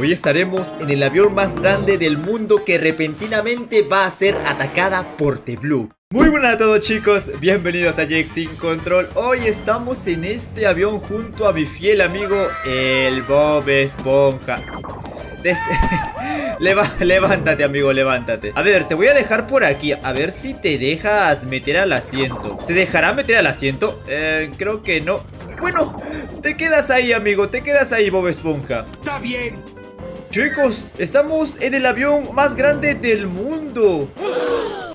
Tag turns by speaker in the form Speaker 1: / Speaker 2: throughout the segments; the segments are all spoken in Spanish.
Speaker 1: Hoy estaremos en el avión más grande del mundo que repentinamente va a ser atacada por The. Muy buenas a todos chicos, bienvenidos a Jake Sin Control Hoy estamos en este avión junto a mi fiel amigo el Bob Esponja levántate, amigo, levántate. A ver, te voy a dejar por aquí. A ver si te dejas meter al asiento. ¿Se dejará meter al asiento? Eh, creo que no. Bueno, te quedas ahí, amigo. Te quedas ahí, Bob Esponja.
Speaker 2: Está bien.
Speaker 1: Chicos, estamos en el avión más grande del mundo.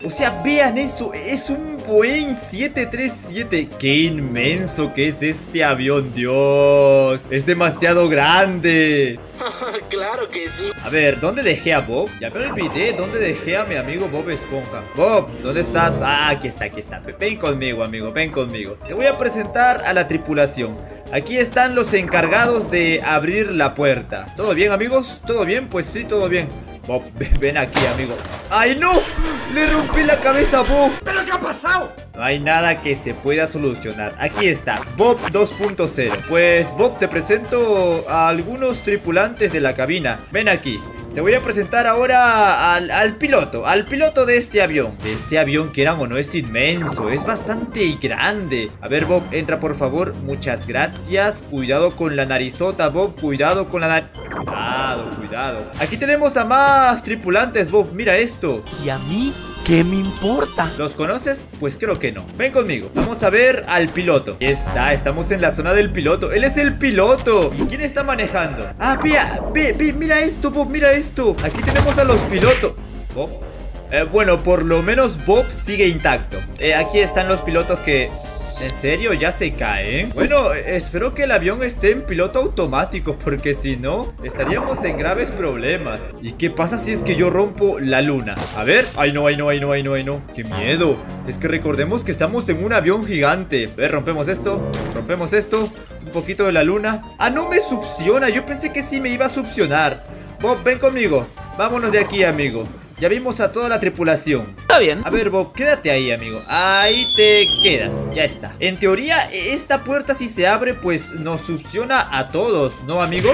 Speaker 1: O sea, vean esto. Es un Boeing 737 Qué inmenso que es este avión, Dios Es demasiado grande
Speaker 2: Claro que sí
Speaker 1: A ver, ¿dónde dejé a Bob? Ya me olvidé ¿Dónde dejé a mi amigo Bob Esponja? Bob, ¿dónde estás? Ah, aquí está, aquí está Ven conmigo, amigo, ven conmigo Te voy a presentar a la tripulación Aquí están los encargados de abrir la puerta ¿Todo bien, amigos? ¿Todo bien? Pues sí, todo bien Bob, ven aquí, amigo ¡Ay, no! ¡Le rompí la cabeza a Bob!
Speaker 2: ¿Pero qué ha pasado?
Speaker 1: No hay nada que se pueda solucionar Aquí está, Bob 2.0 Pues Bob, te presento a algunos tripulantes de la cabina Ven aquí te voy a presentar ahora al, piloto, al piloto de este avión. De este avión, que era o no, es inmenso, es bastante grande. A ver Bob, entra por favor, muchas gracias. Cuidado con la narizota Bob, cuidado con la nariz Cuidado, cuidado. Aquí tenemos a más tripulantes Bob, mira esto.
Speaker 2: ¿Y a mí? ¿Qué me importa?
Speaker 1: ¿Los conoces? Pues creo que no. Ven conmigo. Vamos a ver al piloto. Está, estamos en la zona del piloto. Él es el piloto. ¿Y quién está manejando? Ah, vea, ve, ve, mira esto, Bob, mira esto. Aquí tenemos a los pilotos. Bob. Eh, bueno, por lo menos Bob sigue intacto. Eh, Aquí están los pilotos que ¿En serio? ¿Ya se caen? Bueno, espero que el avión esté en piloto automático Porque si no, estaríamos en graves problemas ¿Y qué pasa si es que yo rompo la luna? A ver, ay no, ay no, ay no, ay no, ay no ¡Qué miedo! Es que recordemos que estamos en un avión gigante A ver, rompemos esto, rompemos esto Un poquito de la luna ¡Ah, no me succiona! Yo pensé que sí me iba a succionar Bob, ven conmigo Vámonos de aquí, amigo ya vimos a toda la tripulación.
Speaker 2: Está bien.
Speaker 1: A ver Bob, quédate ahí amigo. Ahí te quedas, ya está. En teoría, esta puerta si se abre Pues nos succiona a todos, ¿no amigo?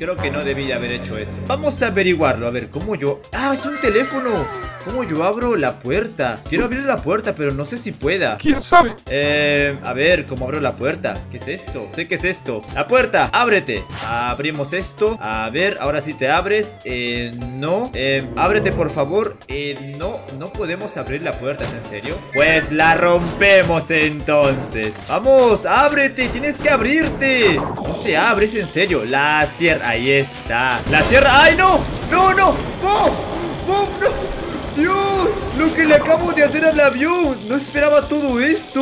Speaker 1: Creo que no debí haber hecho eso Vamos a averiguarlo, a ver, ¿cómo yo? ¡Ah, es un teléfono! ¿Cómo yo abro la puerta? Quiero abrir la puerta, pero no sé si pueda
Speaker 2: ¿Quién sabe?
Speaker 1: Eh, a ver, ¿cómo abro la puerta? ¿Qué es esto? Sé qué es esto La puerta, ábrete Abrimos esto A ver, ahora sí te abres Eh, no Eh, ábrete por favor Eh, no, no podemos abrir la puerta, ¿es en serio? Pues la rompemos entonces Vamos, ábrete, tienes que abrirte No se abre, es en serio La cierra, ahí está La cierra, ¡ay no! ¡No, no! ¡Bob! ¡Bob, no! ¡Dios! Lo que le acabo de hacer al avión No esperaba todo esto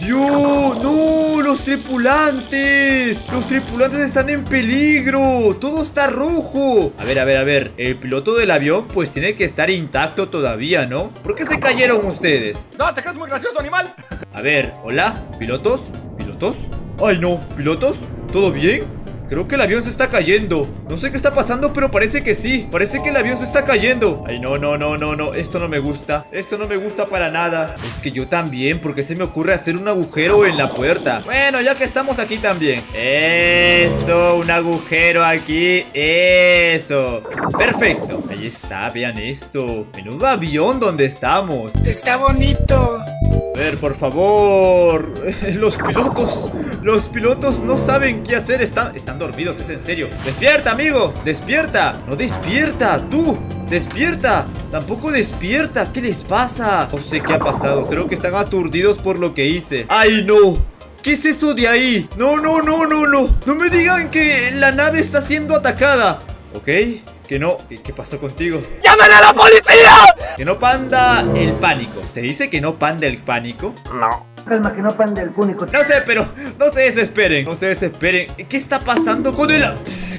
Speaker 1: ¡Dios! ¡No! ¡Los tripulantes! ¡Los tripulantes están en peligro! ¡Todo está rojo! A ver, a ver, a ver El piloto del avión pues tiene que estar intacto todavía, ¿no? ¿Por qué se cayeron ustedes?
Speaker 2: No, te crees muy gracioso, animal
Speaker 1: A ver, hola, pilotos ¿Pilotos? ¡Ay no! ¿Pilotos? ¿Todo bien? Creo que el avión se está cayendo. No sé qué está pasando, pero parece que sí. Parece que el avión se está cayendo. Ay, no, no, no, no, no. Esto no me gusta. Esto no me gusta para nada. Es que yo también. Porque se me ocurre hacer un agujero en la puerta Bueno, ya que estamos aquí también. Eso, un agujero aquí. Eso. Perfecto. Ahí está, vean esto. Menudo avión donde estamos.
Speaker 2: Está bonito
Speaker 1: ver, por favor Los pilotos Los pilotos no saben qué hacer Están, están dormidos, es en serio ¡Despierta, amigo! ¡Despierta! ¡No despierta! ¡Tú! ¡Despierta! ¡Tampoco despierta! ¿Qué les pasa? No sé qué ha pasado Creo que están aturdidos por lo que hice ¡Ay, no! ¿Qué es eso de ahí? No, no, no, no, no No me digan que la nave está siendo atacada ¿Ok? Que no... ¿Qué pasó contigo?
Speaker 2: ¡Llamen a la policía!
Speaker 1: Que no panda el pánico ¿Se dice que no panda el pánico?
Speaker 2: No
Speaker 3: Calma, que no panda el púnico
Speaker 1: No sé, pero no se desesperen No se desesperen ¿Qué está pasando con el...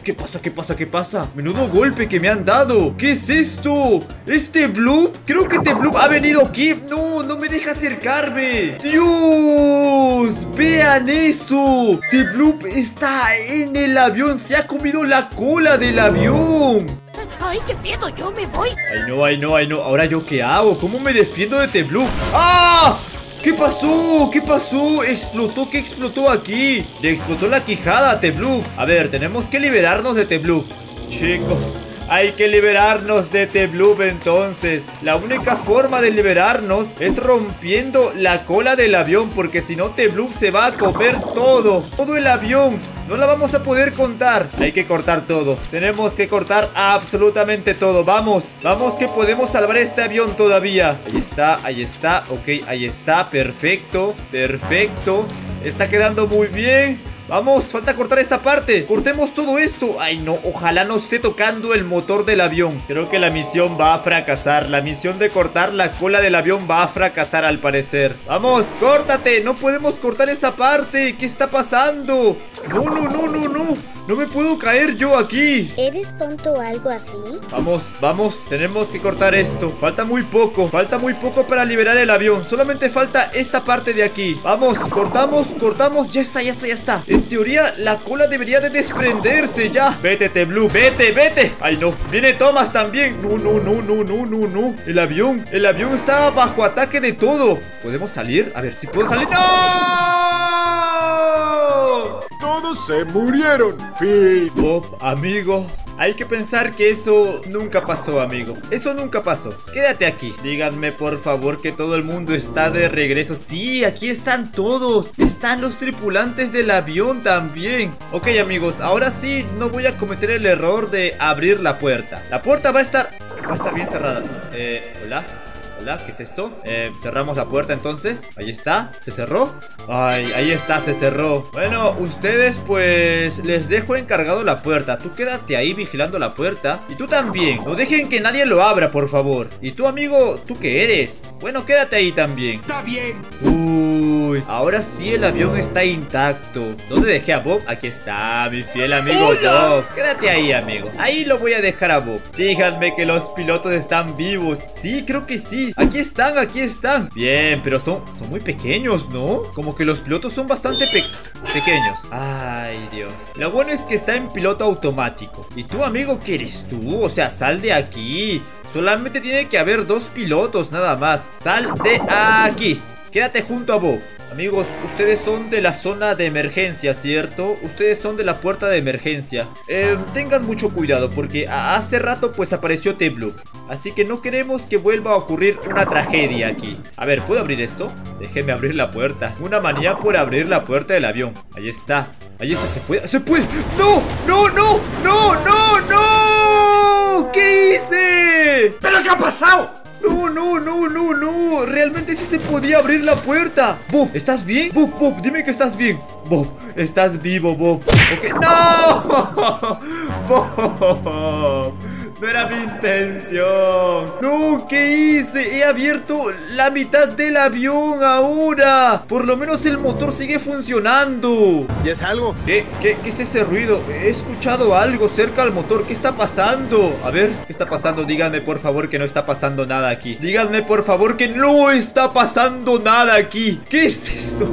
Speaker 1: ¿Qué pasa? ¿Qué pasa? ¿Qué pasa? Menudo golpe que me han dado ¿Qué es esto? ¿Este Bloop? Creo que este Bloop ha venido aquí No, no me deja acercarme ¡Dios! ¡Vean eso! The Bloop está en el avión Se ha comido la cola del avión
Speaker 4: ¡Ay, qué miedo! ¡Yo me voy!
Speaker 1: Ay, no, ay, no, ay, no ¿Ahora yo qué hago? ¿Cómo me defiendo de The Bloop? ¡Ah! ¿Qué pasó? ¿Qué pasó? ¿Explotó? ¿Qué explotó aquí? Le explotó la quijada a T-Blue A ver, tenemos que liberarnos de T-Blue chicos. Hay que liberarnos de T-Blue entonces. La única forma de liberarnos es rompiendo la cola del avión. Porque si no, T-Blue se va a comer todo. Todo el avión. No la vamos a poder contar. Hay que cortar todo. Tenemos que cortar absolutamente todo. Vamos, vamos que podemos salvar este avión todavía. Ahí está, ahí está. Ok, ahí está. Perfecto, perfecto. Está quedando muy bien. Vamos, falta cortar esta parte. Cortemos todo esto. Ay no, ojalá no esté tocando el motor del avión. Creo que la misión va a fracasar. La misión de cortar la cola del avión va a fracasar al parecer. Vamos, córtate. No podemos cortar esa parte. ¿Qué está pasando? No, no, no, no, no me puedo caer yo aquí.
Speaker 3: ¿Eres tonto o algo así?
Speaker 1: Vamos, vamos, tenemos que cortar esto. Falta muy poco, falta muy poco para liberar el avión. Solamente falta esta parte de aquí. Vamos, cortamos, cortamos. Ya está, ya está, ya está. En teoría, la cola debería de desprenderse ya. Vete, Blue, vete, vete. Ay, no, viene Thomas también. No, no, no, no, no, no, no. El avión, el avión está bajo ataque de todo. ¿Podemos salir? A ver si puedo salir. ¡No!
Speaker 2: Todos se murieron. Fin.
Speaker 1: Bob, amigo. Hay que pensar que eso nunca pasó, amigo. Eso nunca pasó. Quédate aquí. Díganme, por favor, que todo el mundo está de regreso. Sí, aquí están todos. Están los tripulantes del avión también. Ok, amigos, ahora sí no voy a cometer el error de abrir la puerta. La puerta va a estar... Va a estar bien cerrada. Eh, hola. ¿Qué es esto? Eh, cerramos la puerta entonces. Ahí está, ¿se cerró? Ay, ahí está, se cerró. Bueno, ustedes pues les dejo encargado la puerta. Tú quédate ahí vigilando la puerta. Y tú también, no dejen que nadie lo abra, por favor. Y tú, amigo, ¿tú qué eres? Bueno, quédate ahí también.
Speaker 2: Está bien.
Speaker 1: Uy, ahora sí el avión está intacto. ¿Dónde dejé a Bob? Aquí está, mi fiel amigo Bob. Quédate ahí, amigo. Ahí lo voy a dejar a Bob. Díganme que los pilotos están vivos. Sí, creo que sí Aquí están, aquí están. Bien, pero son, son muy pequeños, ¿no? Como que los pilotos son bastante pequeños. Ay, Dios. Lo bueno es que está en piloto automático. ¿Y tú, amigo, qué eres tú? O sea, sal de aquí. Solamente tiene que haber dos pilotos nada más. Sal de aquí. Quédate junto a Bob Amigos, ustedes son de la zona de emergencia, ¿cierto? Ustedes son de la puerta de emergencia eh, Tengan mucho cuidado porque hace rato pues apareció T-Blue Así que no queremos que vuelva a ocurrir una tragedia aquí A ver, ¿puedo abrir esto? Déjenme abrir la puerta Una manía por abrir la puerta del avión Ahí está Ahí está, ¿se puede? ¡Se puede! ¡No! ¡No, no! ¡No, no, no! ¿Qué hice?
Speaker 2: ¿Pero qué ha pasado?
Speaker 1: No, no, no, no, no. Realmente sí se podía abrir la puerta. Bob, ¿estás bien? Bob, Bob, dime que estás bien. Bob, estás vivo, Bob. Ok, ¡no! Bob no era mi intención. No, ¿qué hice? He abierto la mitad del avión ahora. Por lo menos el motor sigue funcionando.
Speaker 2: ¿Y es algo?
Speaker 1: ¿Qué, qué, qué es ese ruido? He escuchado algo cerca al motor. ¿Qué está pasando? A ver, ¿qué está pasando? Díganme por favor que no está pasando nada aquí. Díganme por favor que no está pasando nada aquí. ¿Qué es eso?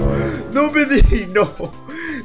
Speaker 1: No me digan, no.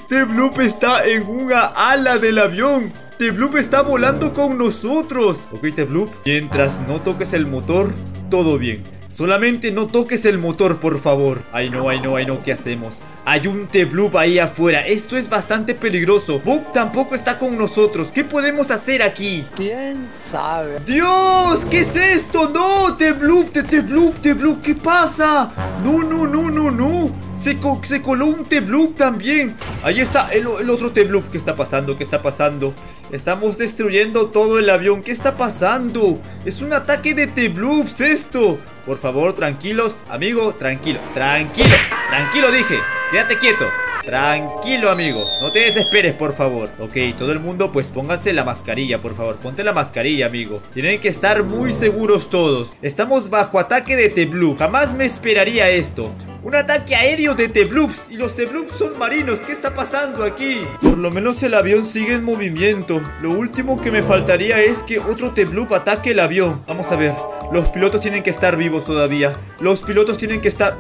Speaker 1: The Bloop está en una ala del avión. The Bloop está volando con nosotros. Ok, The Bloop. Mientras no toques el motor, todo bien. Solamente no toques el motor, por favor. Ay, no, ay, no, ay, no, ¿qué hacemos? Hay un T-Bloop ahí afuera. Esto es bastante peligroso. Bob tampoco está con nosotros. ¿Qué podemos hacer aquí?
Speaker 5: ¿Quién sabe?
Speaker 1: ¡Dios! ¿Qué es esto? ¡No! ¡T-Bloop! ¡T-Bloop! ¡T-Bloop! ¿Qué pasa? ¡No, no, no, no, no! Se, coló un T-Bloop también. Ahí está el, el otro T-Bloop. ¿Qué está pasando? ¿Qué está pasando? Estamos destruyendo todo el avión. ¿Qué está pasando? Es un ataque de T-Bloops esto. Por favor, tranquilos, amigo, tranquilo, tranquilo, tranquilo dije, quédate quieto. Tranquilo, amigo. No te desesperes, por favor. Ok, todo el mundo, pues pónganse la mascarilla, por favor. Ponte la mascarilla, amigo. Tienen que estar muy seguros todos. Estamos bajo ataque de T-Blue. Jamás me esperaría esto. Un ataque aéreo de T-Bloops Y los T-Bloops son marinos ¿Qué está pasando aquí? Por lo menos el avión sigue en movimiento Lo último que me faltaría es que otro T-Bloop ataque el avión Vamos a ver Los pilotos tienen que estar vivos todavía Los pilotos tienen que estar...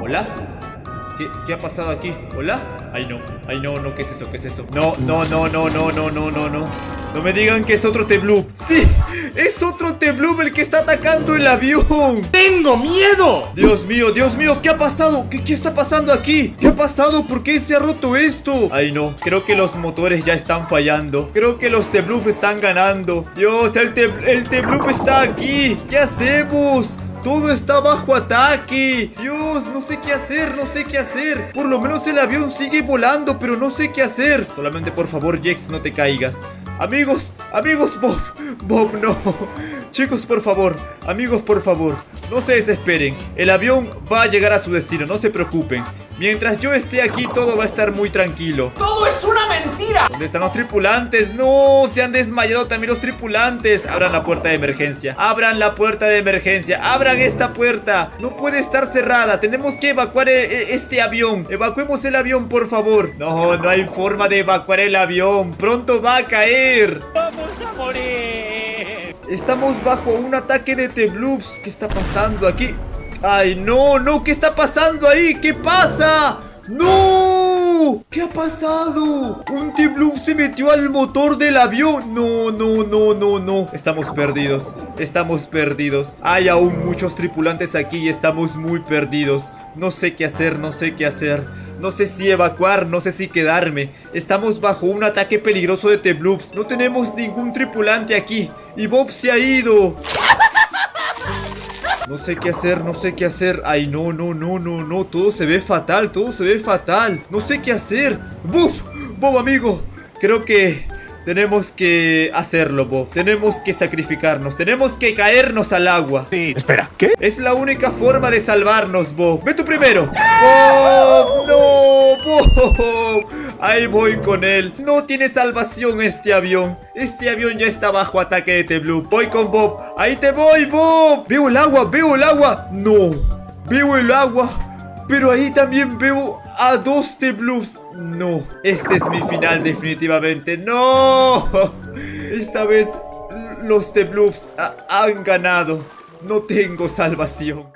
Speaker 1: ¿Hola? ¿Qué, ha pasado aquí? ¿Hola? Ay no, ay no, no, ¿qué es eso? ¿Qué es eso? No, no, no, no, no, no, no, no, no No me digan que es otro T-Blue. Sí, es otro T-Blue el que está atacando el avión.
Speaker 2: ¡Tengo miedo!
Speaker 1: Dios mío, Dios mío, ¿qué ha pasado? ¿Qué, ¿Qué, está pasando aquí? ¿Qué ha pasado? ¿Por qué se ha roto esto? Ay no, creo que los motores ya están fallando Creo que los T-Bloop están ganando Dios, el T-Bloop está aquí ¿Qué hacemos? Todo está bajo ataque. Dios, no sé qué hacer, no sé qué hacer. Por lo menos el avión sigue volando Pero no sé qué hacer. Solamente por favor, Jex, no te caigas. Amigos, amigos, Bob Bob, no. Chicos, por favor, amigos, por favor No se desesperen. El avión va a llegar a su destino, no se preocupen Mientras yo esté aquí, todo va a estar muy tranquilo.
Speaker 4: ¡Todo es una mentira!
Speaker 1: ¿Dónde están los tripulantes? ¡No! Se han desmayado también los tripulantes. Abran la puerta de emergencia. Abran la puerta de emergencia. Abran esta puerta. No puede estar cerrada. Tenemos que evacuar e, e, este avión. Evacuemos el avión, por favor. No, no hay forma de evacuar el avión. Pronto va a caer.
Speaker 4: ¡Vamos a morir!
Speaker 1: Estamos bajo un ataque de T-Bloops ¿Qué está pasando aquí? ¡Ay, no! ¡No! ¿Qué está pasando ahí? ¿Qué pasa? ¡No! ¿Qué ha pasado? Un T-Blue se metió al motor del avión No, no, no, no, no Estamos perdidos Estamos perdidos Hay aún muchos tripulantes aquí y estamos muy perdidos No sé qué hacer, no sé qué hacer No sé si evacuar, no sé si quedarme Estamos bajo un ataque peligroso de T-Bloops No tenemos ningún tripulante aquí Y Bob se ha ido no sé qué hacer, no sé qué hacer Ay, no, no, no, no, no Todo se ve fatal, todo se ve fatal No sé qué hacer ¡Buf! Bob, amigo Creo que tenemos que hacerlo, Bob Tenemos que sacrificarnos Tenemos que caernos al agua
Speaker 2: Sí, espera, ¿qué?
Speaker 1: Es la única forma de salvarnos, Bob Ve tú primero ¡Bob! ¡No! ¡Bob! Ahí voy con él. No tiene salvación este avión. Este avión ya está bajo ataque de T-Blue. Voy con Bob. Ahí te voy, Bob. Veo el agua, veo el agua. No. Veo el agua. Pero ahí también veo a dos T-Blues. No. Este es mi final definitivamente. ¡No! Esta vez los T-Blues han ganado. No tengo salvación